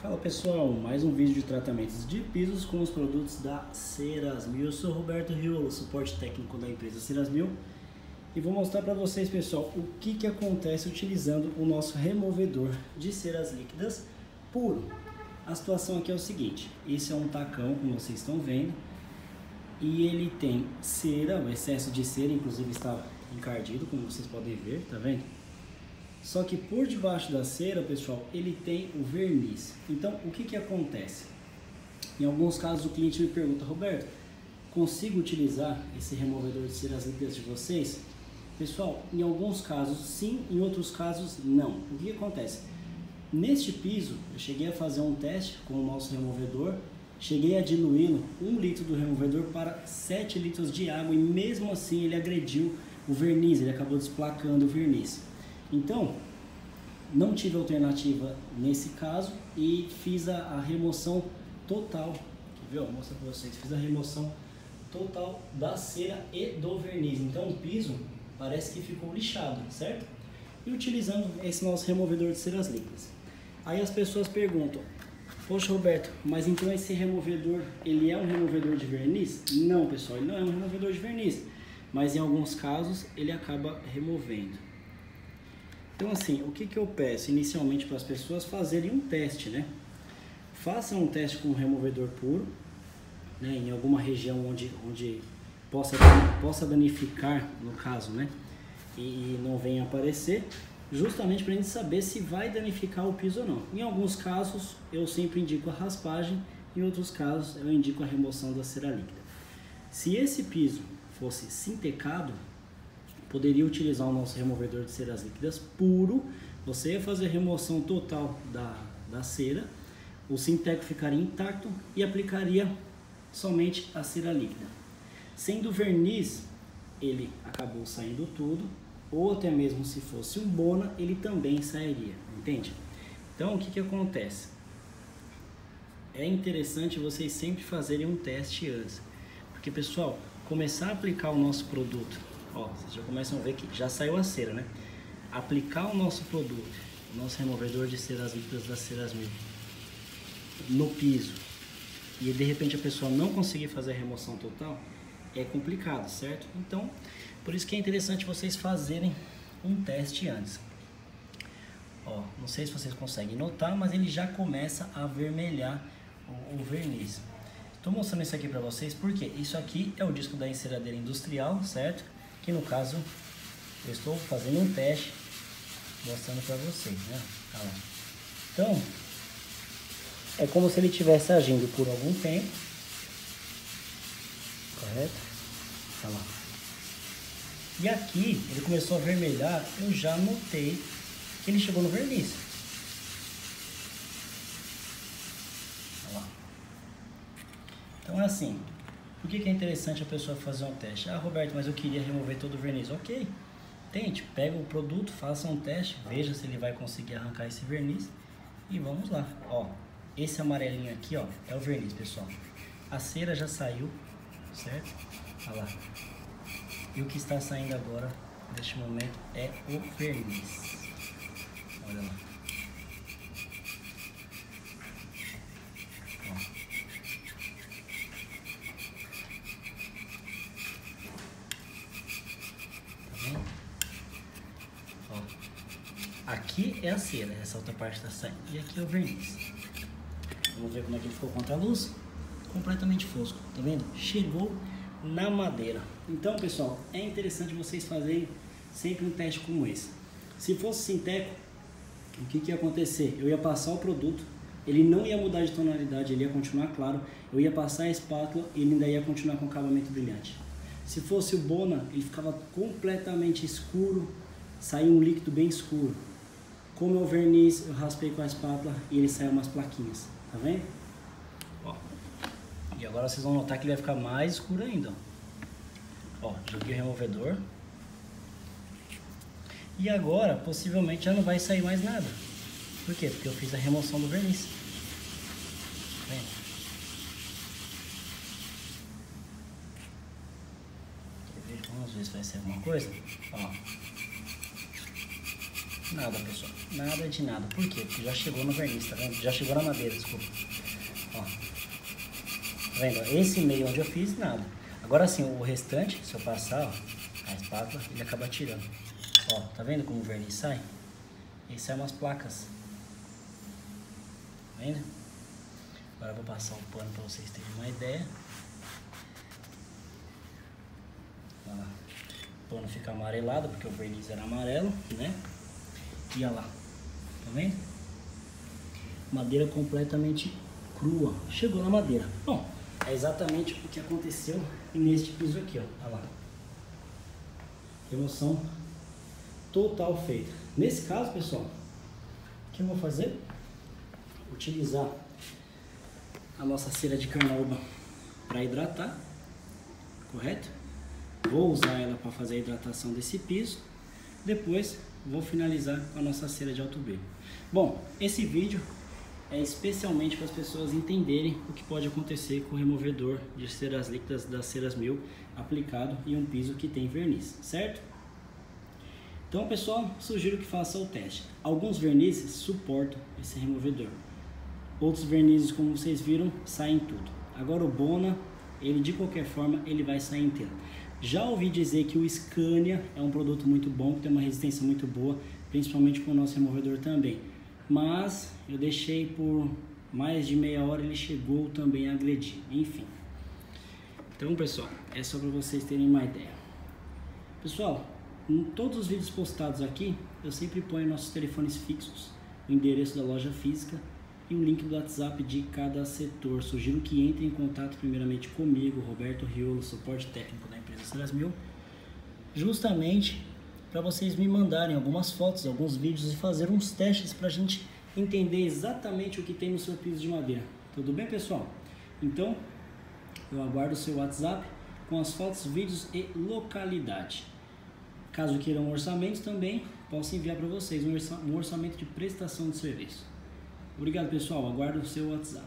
Fala pessoal, mais um vídeo de tratamentos de pisos com os produtos da Cerasmil. Eu sou Roberto Riolo, suporte técnico da empresa Cerasmil e vou mostrar para vocês pessoal o que, que acontece utilizando o nosso removedor de ceras líquidas puro. A situação aqui é o seguinte, esse é um tacão como vocês estão vendo e ele tem cera, o excesso de cera inclusive está encardido como vocês podem ver, tá vendo? Só que por debaixo da cera, pessoal, ele tem o verniz. Então, o que, que acontece? Em alguns casos o cliente me pergunta, Roberto, consigo utilizar esse removedor de ceras líquidas de vocês? Pessoal, em alguns casos sim, em outros casos não. O que, que acontece? Neste piso, eu cheguei a fazer um teste com o nosso removedor, cheguei a diluí-lo, um litro do removedor para 7 litros de água e mesmo assim ele agrediu o verniz, ele acabou desplacando o verniz. Então, não tive alternativa nesse caso e fiz a, a remoção total. Quer ver? Vou mostrar para vocês. Fiz a remoção total da cera e do verniz. Então, o piso parece que ficou lixado, certo? E utilizando esse nosso removedor de ceras líquidas. Aí as pessoas perguntam, Poxa, Roberto, mas então esse removedor, ele é um removedor de verniz? Não, pessoal, ele não é um removedor de verniz. Mas em alguns casos, ele acaba removendo. Então, assim, o que, que eu peço inicialmente para as pessoas fazerem um teste, né? Façam um teste com um removedor puro, né? Em alguma região onde, onde possa, possa danificar, no caso, né? E, e não venha aparecer, justamente para a gente saber se vai danificar o piso ou não. Em alguns casos, eu sempre indico a raspagem, em outros casos, eu indico a remoção da cera líquida. Se esse piso fosse sintecado, poderia utilizar o nosso removedor de ceras líquidas puro. Você ia fazer a remoção total da, da cera, o sinteco ficaria intacto e aplicaria somente a cera líquida. Sendo verniz, ele acabou saindo tudo, ou até mesmo se fosse um bona, ele também sairia, entende? Então, o que, que acontece? É interessante vocês sempre fazerem um teste antes, porque pessoal, começar a aplicar o nosso produto Ó, vocês já começam a ver que já saiu a cera, né? Aplicar o nosso produto, o nosso removedor de ceras líquidas das ceras mil no piso e de repente a pessoa não conseguir fazer a remoção total, é complicado, certo? Então, por isso que é interessante vocês fazerem um teste antes. Ó, não sei se vocês conseguem notar, mas ele já começa a avermelhar o, o verniz. Estou mostrando isso aqui para vocês porque isso aqui é o disco da enceradeira industrial, certo? No caso eu estou fazendo um teste mostrando para vocês, né? Então, é como se ele estivesse agindo por algum tempo, correto? Olha lá. E aqui ele começou a vermelhar, eu já notei que ele chegou no verniz. Olha lá. Então é assim, por que, que é interessante a pessoa fazer um teste? Ah, Roberto, mas eu queria remover todo o verniz. Ok, tente, pega o produto, faça um teste, veja se ele vai conseguir arrancar esse verniz e vamos lá. Ó, esse amarelinho aqui, ó, é o verniz, pessoal. A cera já saiu, certo? Olha lá. E o que está saindo agora, neste momento, é o verniz. Olha lá. Aqui é a cera, essa outra parte está saindo. E aqui é o verniz. Vamos ver como é que ele ficou contra a luz. Completamente fosco, tá vendo? Chegou na madeira. Então, pessoal, é interessante vocês fazerem sempre um teste como esse. Se fosse sinteco, o que, que ia acontecer? Eu ia passar o produto, ele não ia mudar de tonalidade, ele ia continuar claro. Eu ia passar a espátula e ele ainda ia continuar com acabamento brilhante. Se fosse o Bona, ele ficava completamente escuro, saía um líquido bem escuro. Como é o verniz, eu raspei com a espátula e ele saiu umas plaquinhas, tá vendo? Ó. E agora vocês vão notar que ele vai ficar mais escuro ainda. Ó, joguei o removedor. E agora, possivelmente, já não vai sair mais nada. Por quê? Porque eu fiz a remoção do verniz. Tá vendo? Vamos ver se vai ser alguma coisa. Ó. Nada, pessoal. Nada de nada. Por quê? Porque já chegou no verniz, tá vendo? Já chegou na madeira, desculpa. Ó. Tá vendo? Esse meio onde eu fiz, nada. Agora sim, o restante, se eu passar, ó, a espátula, ele acaba tirando. Ó, tá vendo como o verniz sai? Essas são umas placas. Tá vendo? Agora eu vou passar o pano para vocês terem uma ideia. Ó, o pano fica amarelado porque o verniz era amarelo, né? Lá, tá vendo? Madeira completamente crua. Chegou na madeira. Bom, é exatamente o que aconteceu neste piso aqui, ó. Olha lá. Remoção total feita. Nesse caso, pessoal, o que eu vou fazer? Utilizar a nossa cera de carnaúba para hidratar, correto? Vou usar ela para fazer a hidratação desse piso. Depois vou finalizar com a nossa cera de alto brilho. Bom, esse vídeo é especialmente para as pessoas entenderem o que pode acontecer com o removedor de ceras líquidas das ceras mil aplicado em um piso que tem verniz, certo? Então, pessoal, sugiro que faça o teste. Alguns vernizes suportam esse removedor. Outros vernizes, como vocês viram, saem tudo. Agora o Bona, ele de qualquer forma, ele vai sair inteiro. Já ouvi dizer que o Scania é um produto muito bom, que tem uma resistência muito boa, principalmente com o nosso removedor também mas eu deixei por mais de meia hora ele chegou também a agredir, enfim. Então pessoal, é só para vocês terem uma ideia. Pessoal, em todos os vídeos postados aqui, eu sempre ponho nossos telefones fixos, o endereço da loja física e o link do WhatsApp de cada setor. Sugiro que entre em contato primeiramente comigo, Roberto Riolo, suporte técnico da empresa Ceras Mil, justamente para vocês me mandarem algumas fotos, alguns vídeos e fazer uns testes para a gente entender exatamente o que tem no seu piso de madeira. Tudo bem, pessoal? Então, eu aguardo o seu WhatsApp com as fotos, vídeos e localidade. Caso queiram um orçamento também, posso enviar para vocês um orçamento de prestação de serviço. Obrigado, pessoal. Aguardo o seu WhatsApp.